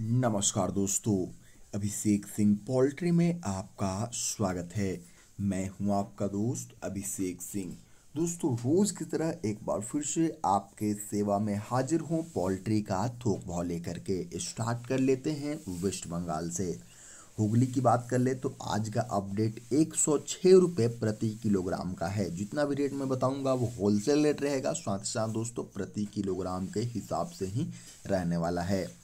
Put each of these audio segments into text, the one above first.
नमस्कार दोस्तों, अभिषेक सिंह पोल्ट्री में आपका स्वागत है। मैं हूँ आपका दोस्त अभिषेक सिंह। दोस्तों, रोज की तरह एक बार फिर से आपके सेवा में हाजिर हूँ पोल्ट्री का थोक भाव लेकर के। स्टार्ट कर लेते हैं वेस्ट बंगाल से। हुगली की बात कर ले तो आज का अपडेट एक सौ छः रुपये प्रति किलोग्राम का है। जितना भी रेट मैं बताऊँगा, वो होलसेल रेट रहेगा। साथ ही साथ दोस्तों, प्रति किलोग्राम के हिसाब से ही रहने वाला है।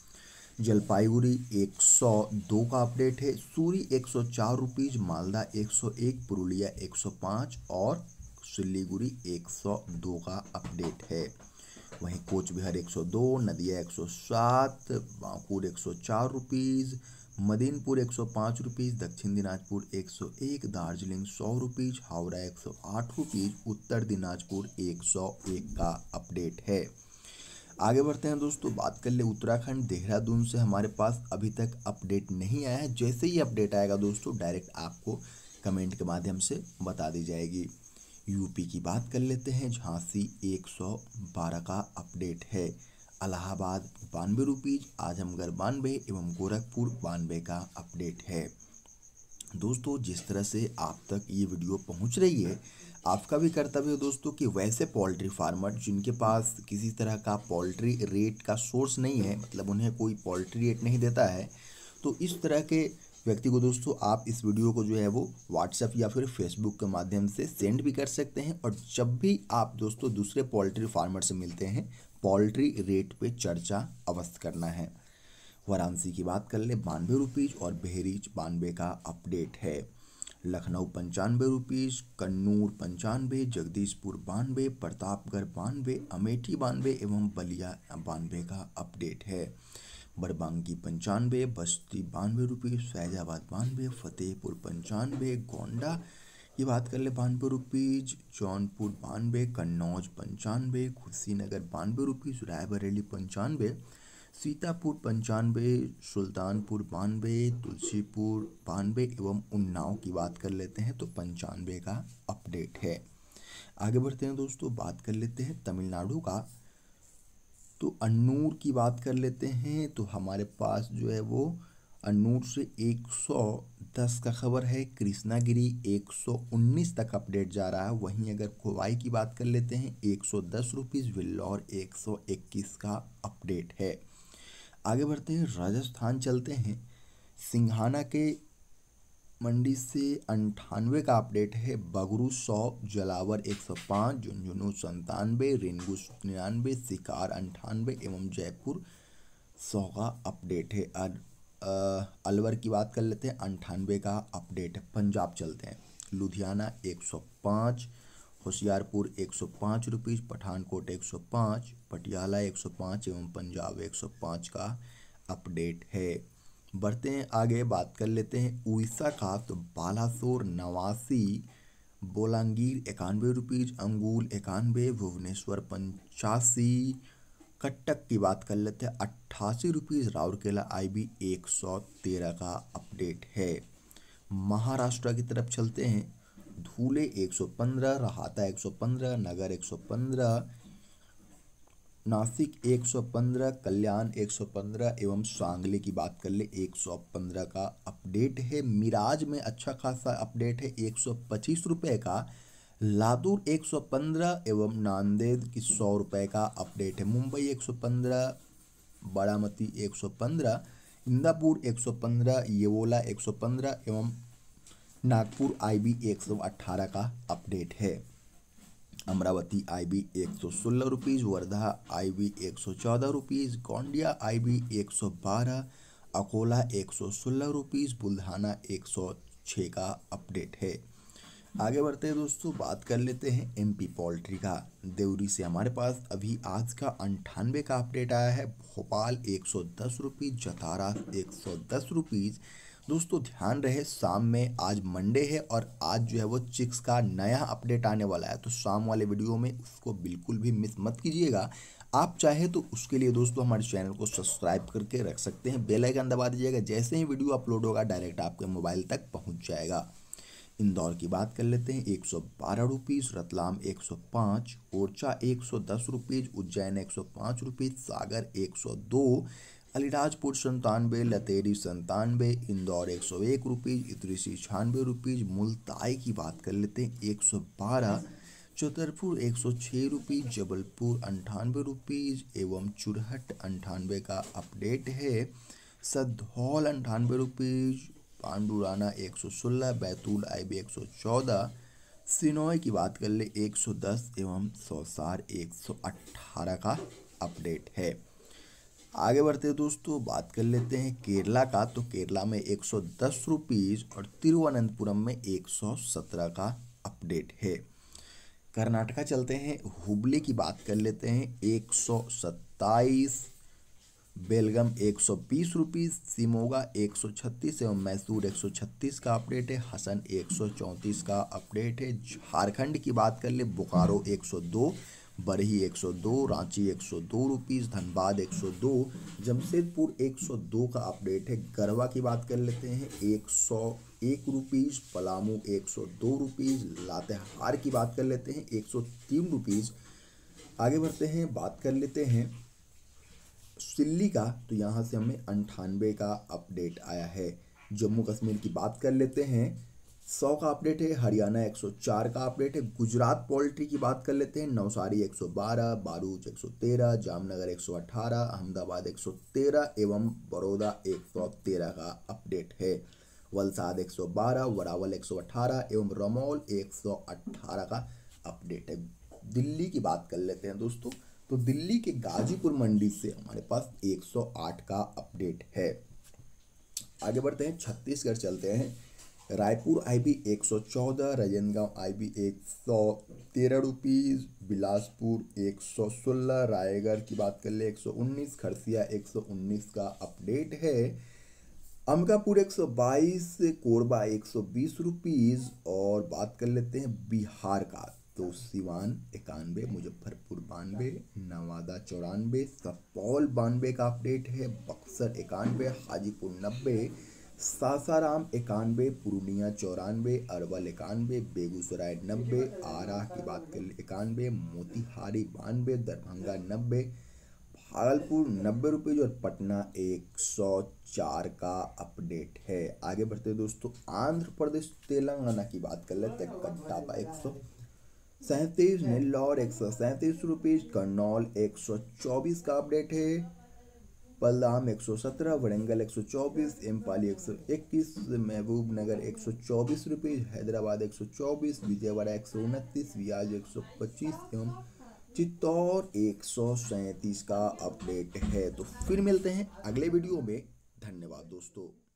जलपाईगुड़ी 102 का अपडेट है सूरी 104 रुपीज़ मालदा 101 पुरुलिया 105 और सिलीगुड़ी 102 का अपडेट है वहीं कोच बिहार 102 नदिया 107 बांकुर 104 रुपीज़ मदीनपुर 105 रुपीज़ दक्षिण दिनाजपुर 101 दार्जिलिंग 100 रुपीज़ हावड़ा 108 रुपीज़ उत्तर दिनाजपुर 101 का अपडेट है आगे बढ़ते हैं दोस्तों, बात कर ले उत्तराखंड। देहरादून से हमारे पास अभी तक अपडेट नहीं आया है। जैसे ही अपडेट आएगा दोस्तों, डायरेक्ट आपको कमेंट के माध्यम से बता दी जाएगी। यूपी की बात कर लेते हैं, झांसी 112 का अपडेट है। अलाहाबाद बानवे रुपीज़, आजमगढ़ बानवे एवं गोरखपुर बानवे का अपडेट है। दोस्तों, जिस तरह से आप तक ये वीडियो पहुँच रही है, आपका भी कर्तव्य है दोस्तों कि वैसे पोल्ट्री फार्मर जिनके पास किसी तरह का पोल्ट्री रेट का सोर्स नहीं है मतलब उन्हें कोई पोल्ट्री रेट नहीं देता है तो इस तरह के व्यक्ति को दोस्तों आप इस वीडियो को जो है वो व्हाट्सएप या फिर फेसबुक के माध्यम से सेंड भी कर सकते हैं और जब भी आप दोस्तों दूसरे पोल्ट्री फार्मर से मिलते हैं पोल्ट्री रेट पे चर्चा अवश्य करना है। वाराणसी की बात कर ले, बानवे रुपीज़ और बहरीच बानवे का अपडेट है। लखनऊ पंचानवे रुपीज़ कन्नूर पंचानवे, जगदीशपुर बानवे, प्रतापगढ़ बानवे, अमेठी बानवे एवं बलिया बानवे का अपडेट है। बड़बांगी पंचानवे, बस्ती बानवे रुपीज़ फैजाबाद बानवे, फतेहपुर पंचानवे, गोंडा की बात कर ले, बानवे रुपीज़ जौनपुर बानवे, कन्नौज पंचानवे कुशीनगर बानवे रुपीज़ रायबरेली पंचानवे सीतापुर पंचानवे सुल्तानपुर बानवे तुलसीपुर बानवे एवं उन्नाव की बात कर लेते हैं तो पंचानवे का अपडेट है। आगे बढ़ते हैं दोस्तों, बात कर लेते हैं तमिलनाडु का। तो अन्नूर की बात कर लेते हैं तो हमारे पास जो है वो अन्नूर से 110 का खबर है, कृष्णागिरी 119 तक अपडेट जा रहा है। वहीं अगर कोवाई की बात कर लेते हैं, एक सौ दस रुपीज़ विल्लौर 121 का अपडेट है। आगे बढ़ते हैं, राजस्थान चलते हैं। सिंघाना के मंडी से अंठानवे का अपडेट है। बगरू सौ, जलावर एक सौ पाँच, झुंझुनू संतानवे रेनगू निन्यानवे शिकार अंठानवे एवं जयपुर सौ का अपडेट है। और अलवर की बात कर लेते हैं, अंठानवे का अपडेट है पंजाब चलते हैं। लुधियाना एक सौ पाँच होशियारपुर एक सौ पाँच रुपीज़ पठानकोट एक सौ पाँच, पटियाला एक सौ पाँच एवं पंजाब एक सौ पाँच का अपडेट है। बढ़ते हैं, आगे बात कर लेते हैं। उड़ीसा का तो बालासोर, नवासी, बोलांगीर इक्यानवे रुपीज़ अंगूल इक्यानवे भुवनेश्वर पंचासी कट्टक की बात कर लेते हैं। अट्ठासी रुपीज़ राउरकेला आई बी एक सौ तेरह का अपडेट है। महाराष्ट्र की तरफ़ चलते हैं। धूले 115 रहाता 115 नगर 115 नासिक 115 कल्याण 115 एवं सांगली की बात कर ले 115 का अपडेट है मिराज में अच्छा खासा अपडेट है एक रुपये का लातूर 115 एवं नांदेड़ की सौ रुपये का अपडेट है मुंबई 115 बारामती 115 इंदापुर 115 येवोला 115 एवं नागपुर आईबी एक सौ अट्ठारह का अपडेट है। अमरावती आई बी एक सौ सोलह रुपीज़ वर्धा आई बी एक सौ चौदह रुपीज़ गोंडिया आई बी एक सौ बारह, अकोला एक सौ सोलह रुपीज़ एक सौ छः का अपडेट है। आगे बढ़ते हैं दोस्तों, बात कर लेते हैं एमपी पोल्ट्री का। देवरी से हमारे पास अभी आज का अंठानवे का अपडेट आया है। भोपाल एक सौ दस रुपीज़ जतारा एक सौ दस रुपीज़ दोस्तों, ध्यान रहे, शाम में आज मंडे है और आज जो है वो चिक्स का नया अपडेट आने वाला है। तो शाम वाले वीडियो में उसको बिल्कुल भी मिस मत कीजिएगा। आप चाहे तो उसके लिए दोस्तों हमारे चैनल को सब्सक्राइब करके रख सकते हैं। बेल आइकन दबा दीजिएगा, जैसे ही वीडियो अपलोड होगा डायरेक्ट आपके मोबाइल तक पहुँच जाएगा। इंदौर की बात कर लेते हैं, एक सौ बारह रुपीज़ रतलाम एक सौ पाँच, ओरछा एक सौ दस रुपीज़ उज्जैन एक सौ पाँच रुपीज़ सागर एक सौ दो अलीराजपुर संतानवे लतेरी संतानवे इंदौर एक सौ एक रुपीज़ इतरीसी छियानवे रुपीज़, मुल्ताई की बात कर लेते हैं, एक सौ बारह चौतरपुर एक सौ छः रुपीज़, जबलपुर अंठानवे रुपीज़ एवं चुरहट अंठानवे का अपडेट है। सद्धौल अंठानवे रुपीज़, पांडुराना एक सौ सोलह, बैतूल आई बी एक सौ चौदह, सिनोय की बात कर ले, एक सौ दस एवं सौसार एक सौ अट्ठारह का अपडेट है। आगे बढ़ते हैं दोस्तों, बात कर लेते हैं केरला का। तो केरला में एक सौ दस रुपीज़ और तिरुवनंतपुरम में एक सौ सत्रह का अपडेट है। कर्नाटका चलते हैं, हुबली की बात कर लेते हैं, एक सौ सत्ताईस, बेलगम एक सौ बीस रुपीज़ सिमोगा एक सौ छत्तीस एवं मैसूर एक सौ छत्तीस का अपडेट है, हसन एक सौ चौंतीस का अपडेट है। झारखंड की बात कर ले, बोकारो एक सौ दो बरही एक सौ दो, रांची एक सौ दो रुपीज़ धनबाद एक सौ दो, जमशेदपुर एक सौ दो का अपडेट है। गरवा की बात कर लेते हैं, एक सौ एक रुपीज़ पलामू एक सौ दो रुपीज़ लातेहार की बात कर लेते हैं, एक सौ तीन रुपीज़ आगे बढ़ते हैं, बात कर लेते हैं सिल्ली का तो यहाँ से हमें अंठानवे का अपडेट आया है। जम्मू कश्मीर की बात कर लेते हैं सौ का अपडेट है हरियाणा 104 का अपडेट है गुजरात पोल्ट्री की बात कर लेते हैं नवसारी 112 बारूच 113 जामनगर 118 अहमदाबाद 113 एवं बड़ौदा 113 का अपडेट है वलसाद 112 वरावल 118 एवं रमौल 118 का अपडेट है दिल्ली की बात कर लेते हैं दोस्तों तो दिल्ली के गाजीपुर मंडी से हमारे पास 108 का अपडेट है आगे बढ़ते हैं छत्तीसगढ़ चलते हैं रायपुर आईबी 114 राजनांदगांव आईबी एक सौ तेरह रुपीज़ बिलासपुर 116 रायगढ़ की बात कर ले 119 खरसिया 119 का अपडेट है। अंबिकापुर 122 कोरबा 120 रुपीज़ और बात कर लेते हैं बिहार का। तो सिवान इक्यानवे, मुजफ्फरपुर बानवे, नवादा चौरानवे सपौल बानवे का अपडेट है, बक्सर इक्यानवे, हाजीपुर नब्बे सासाराम इक्यानवे पूर्णिया चौरानवे, अरवल इक्यानवे बेगूसराय नब्बे, आरा की बात कर इक्यानवे मोतिहारी बानवे, दरभंगा नब्बे, भागलपुर नब्बे रुपये और पटना एक सौ चार का अपडेट है। आगे बढ़ते दोस्तों, आंध्र प्रदेश, तेलंगाना की बात कर लेते हैं कट्टा का एक सौ सैंतीस, नेल्लौर एक सौ सैंतीस रुपीज़ करनौल एक सौ चौबीस का अपडेट है। सौ सत्रह वरंगल एक सौ इक्कीस महबूब नगर एक सौ चौबीस रुपये, हैदराबाद एक सौ चौबीस, विजयवाड़ा एक सौ उनतीस, रियाज पच्चीस एवं चित्तौर एक सौ सैंतीस का अपडेट है। तो फिर मिलते हैं अगले वीडियो में। धन्यवाद दोस्तों।